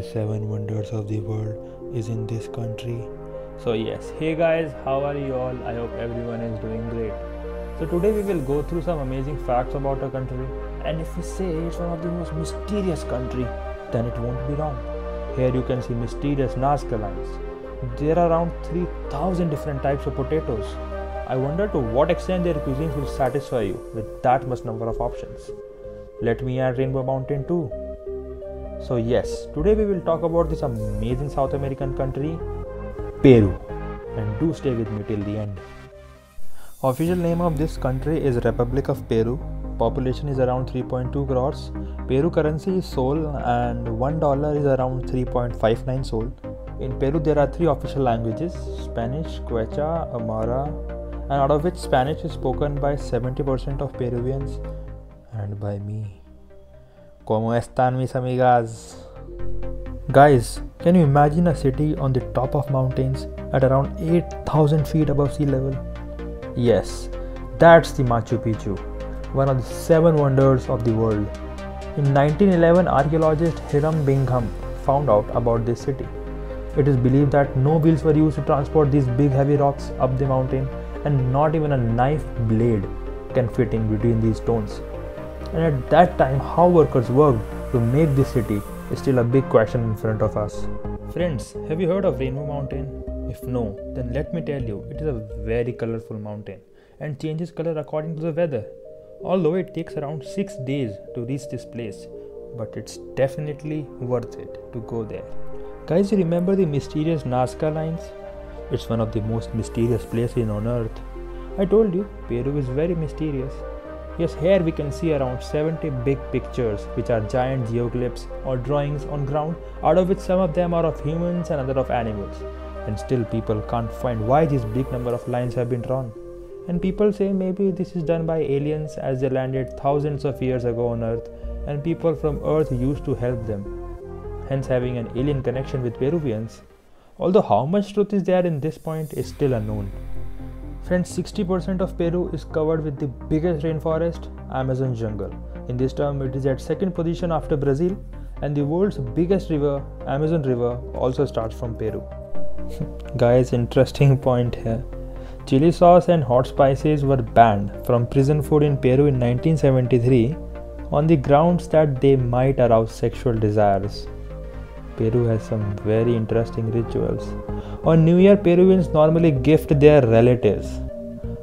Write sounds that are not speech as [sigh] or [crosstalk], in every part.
the seven wonders of the world is in this country. So, yes, hey guys, how are you all? I hope everyone is doing great. So, today we will go through some amazing facts about our country. And if we say it's one of the most mysterious country, then it won't be wrong. Here you can see mysterious Nazca lines. There are around 3000 different types of potatoes. I wonder to what extent their cuisines will satisfy you with that much number of options. Let me add Rainbow Mountain too. So, yes, today we will talk about this amazing South American country, Peru. And do stay with me till the end. Official name of this country is Republic of Peru. Population is around 3.2 crores. Peru currency is sol and $1 is around 3.59 sol. In Peru there are three official languages Spanish, Quechua, Aymara, and out of which Spanish is spoken by 70% of Peruvians and by me. ¿Cómo están mis amigas? Guys, can you imagine a city on the top of mountains at around 8000 feet above sea level? Yes, that's the Machu Picchu, one of the seven wonders of the world. In 1911, archaeologist Hiram Bingham found out about this city. It is believed that no wheels were used to transport these big heavy rocks up the mountain, and not even a knife blade can fit in between these stones. And at that time, how workers worked to make this city is still a big question in front of us. Friends, have you heard of Rainbow Mountain? If no, then let me tell you, it is a very colorful mountain and changes color according to the weather. Although it takes around 6 days to reach this place, but it's definitely worth it to go there. Guys, you remember the mysterious Nazca lines? It's one of the most mysterious places on earth. I told you, Peru is very mysterious. Yes, here we can see around 70 big pictures, which are giant geoglyphs or drawings on ground, out of which some of them are of humans and other of animals. And still people can't find why this big number of lines have been drawn. And people say maybe this is done by aliens as they landed thousands of years ago on Earth, and people from Earth used to help them, hence having an alien connection with Peruvians. Although how much truth is there in this point is still unknown. Friends, 60% of Peru is covered with the biggest rainforest, Amazon jungle. In this term, it is at second position after Brazil, and the world's biggest river, Amazon River, also starts from Peru. [laughs] Guys, interesting point here. Chili sauce and hot spices were banned from prison food in Peru in 1973 on the grounds that they might arouse sexual desires. Peru has some very interesting rituals. On New Year, Peruvians normally gift their relatives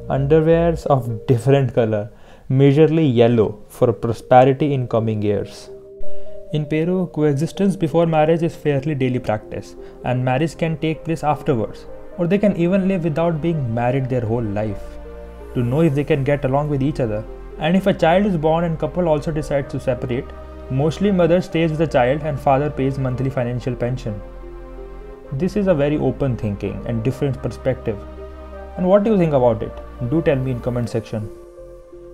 underwears of different color, majorly yellow, for prosperity in coming years. In Peru, coexistence before marriage is fairly daily practice, and marriage can take place afterwards, or they can even live without being married their whole life to know if they can get along with each other. And if a child is born and couple also decides to separate, Mostly mother stays with the child and father pays monthly financial pension. This is a very open thinking and different perspective. And what do you think about it? Do tell me in comment section.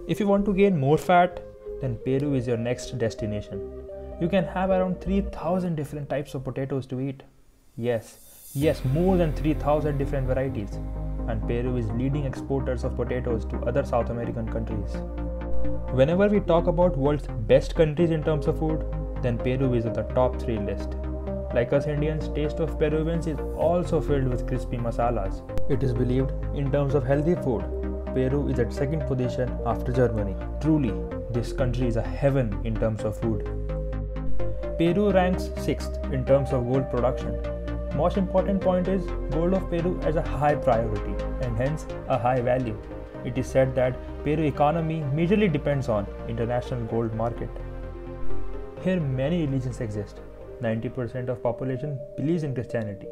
If you want to gain more fat, then Peru is your next destination. You can have around 3000 different types of potatoes to eat. Yes, yes, more than 3000 different varieties. And Peru is leading exporters of potatoes to other South American countries. Whenever we talk about world's best countries in terms of food, then Peru is at the top 3 list. Like us Indians, taste of Peruvians is also filled with crispy masalas. It is believed in terms of healthy food, Peru is at second position after Germany. Truly, this country is a heaven in terms of food. Peru ranks 6th in terms of gold production. Most important point is gold of Peru as a high priority and hence a high value it is said that Peru economy majorly depends on international gold market. Here many religions exist. 90% of population believes in Christianity.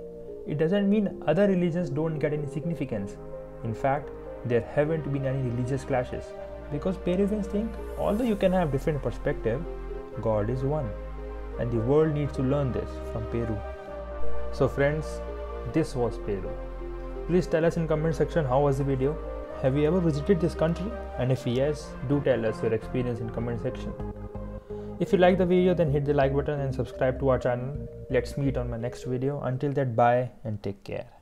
It doesn't mean other religions don't get any significance. In fact, there haven't been any religious clashes because Peruvians think although you can have different perspective, God is one and the world needs to learn this from Peru. So friends, this was Peru. Please tell us in comment section how was the video have you ever visited this country? And if yes, do tell us your experience in comment section. If you like the video then hit the like button and subscribe to our channel. Let's meet on my next video. Until that bye and take care.